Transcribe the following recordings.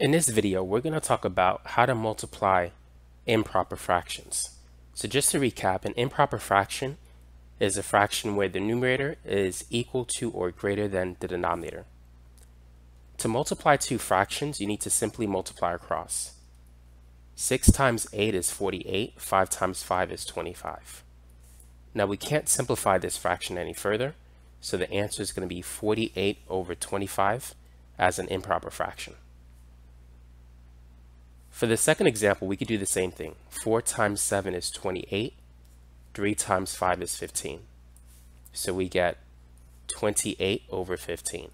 In this video, we're going to talk about how to multiply improper fractions. So just to recap, an improper fraction is a fraction where the numerator is equal to or greater than the denominator. To multiply two fractions, you need to simply multiply across. 6 times 8 is 48, 5 times 5 is 25. Now we can't simplify this fraction any further, so the answer is going to be 48 over 25 as an improper fraction. For the second example, we could do the same thing. 4 times 7 is 28. 3 times 5 is 15. So we get 28 over 15.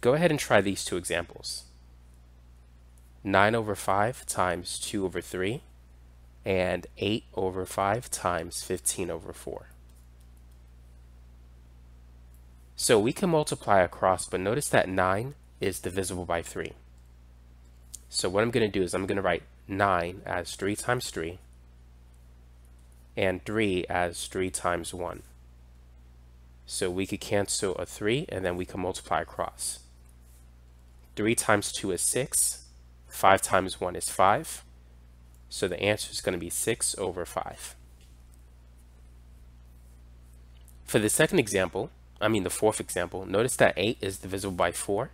Go ahead and try these two examples. 9 over 5 times 2 over 3 and 8 over 5 times 15 over 4. So we can multiply across, but notice that 9 is divisible by 3. So what I'm going to do is I'm going to write 9 as 3 times 3 and 3 as 3 times 1. So we could cancel a 3 and then we can multiply across. 3 times 2 is 6. 5 times 1 is 5. So the answer is going to be 6 over 5. For the second example, I mean the fourth example, notice that 8 is divisible by 4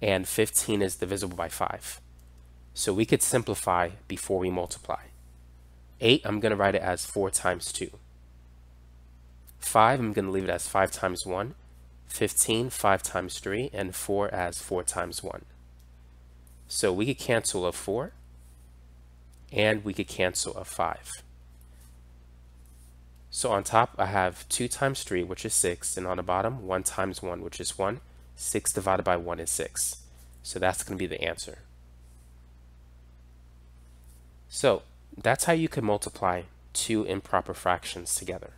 and 15 is divisible by 5. So we could simplify before we multiply. 8, I'm going to write it as 4 times 2. 5, I'm going to leave it as 5 times 1. 15, 5 times 3, and 4 as 4 times 1. So we could cancel a 4, and we could cancel a 5. So on top, I have 2 times 3, which is 6, and on the bottom, 1 times 1, which is 1. 6 divided by 1 is 6. So that's going to be the answer. So that's how you can multiply two improper fractions together.